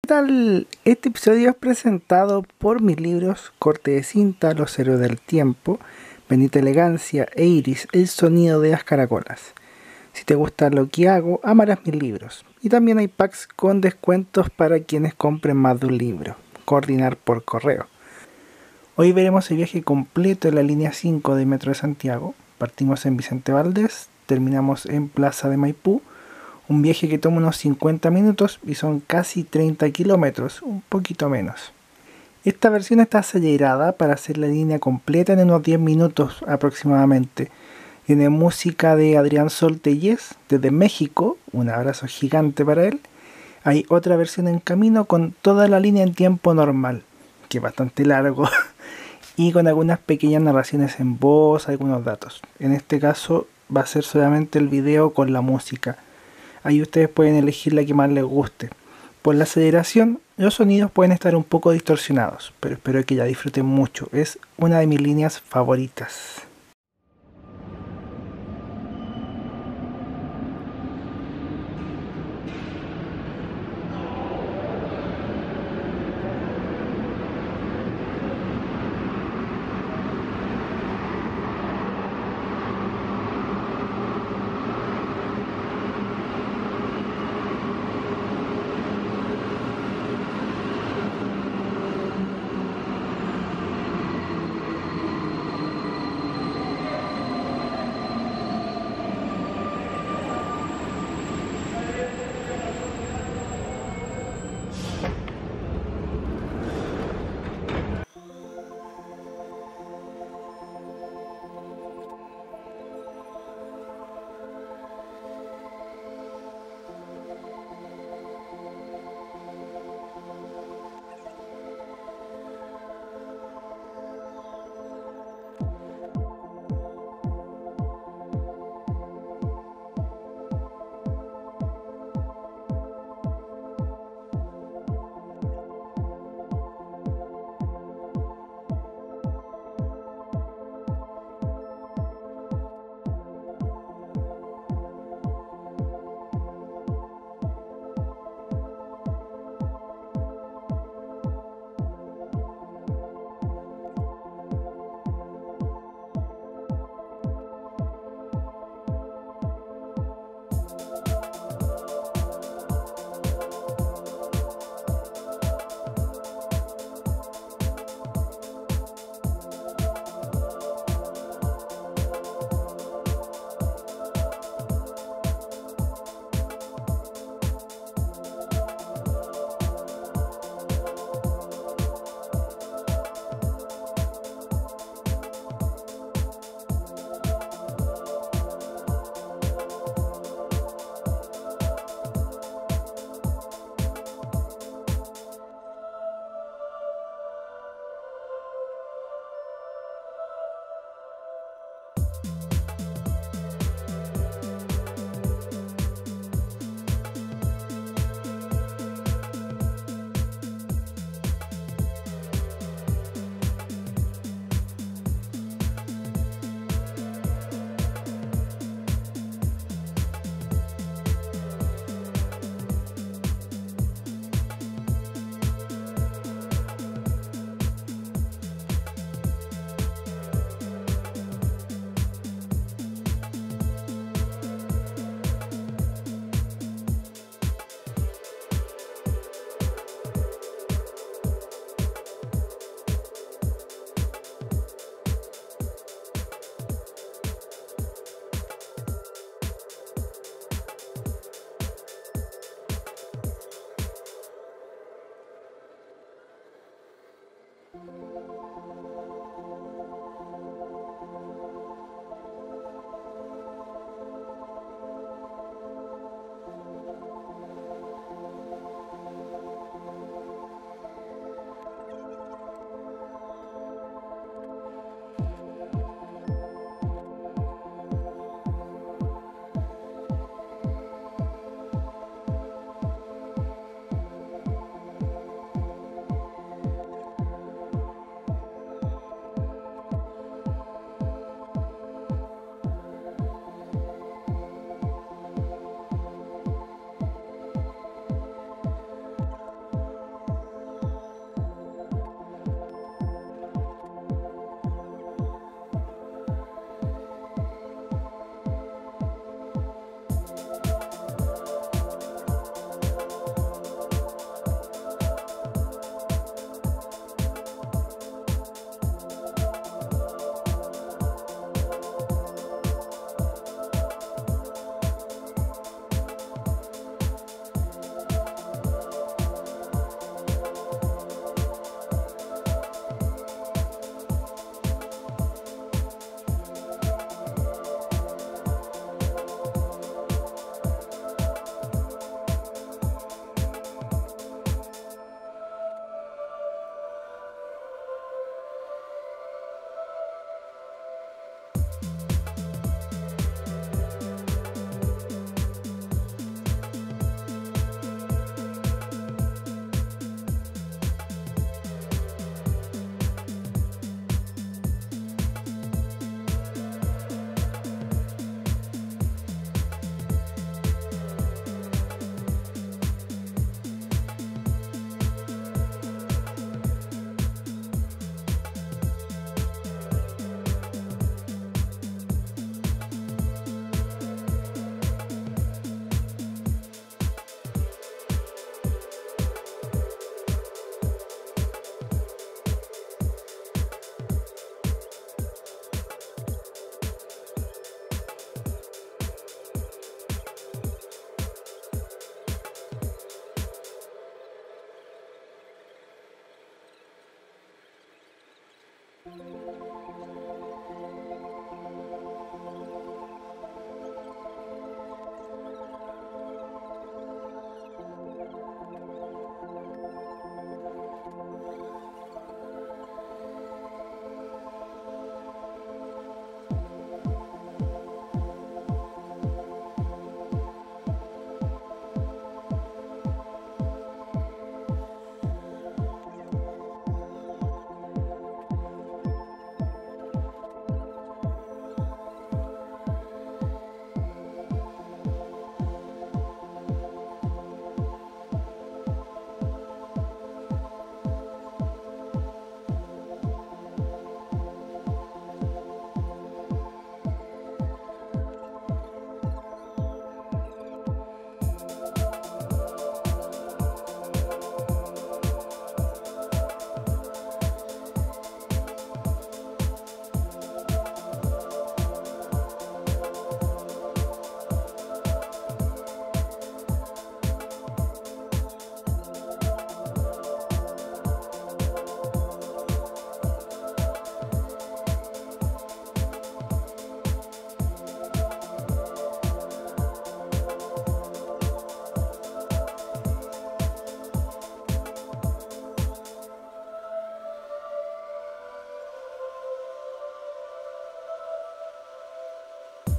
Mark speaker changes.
Speaker 1: ¿Qué tal? Este episodio es presentado por mis libros Corte de cinta, Los héroes del tiempo, Benita Elegancia e Iris, El sonido de las caracolas. Si te gusta lo que hago, amarás mis libros. Y también hay packs con descuentos para quienes compren más de un libro. Coordinar por correo. Hoy veremos el viaje completo de la línea 5 de Metro de Santiago. Partimos en Vicente Valdés, terminamos en Plaza de Maipú. Un viaje que toma unos 50 minutos y son casi 30 kilómetros, un poquito menos. Esta versión está acelerada para hacer la línea completa en unos 10 minutos aproximadamente. Tiene música de Adrián Solteyes desde México, un abrazo gigante para él. Hay otra versión en camino con toda la línea en tiempo normal, que es bastante largo. y con algunas pequeñas narraciones en voz, algunos datos. En este caso va a ser solamente el video con la música. Ahí ustedes pueden elegir la que más les guste. Por la aceleración, los sonidos pueden estar un poco distorsionados, pero espero que ya disfruten mucho. Es una de mis líneas favoritas.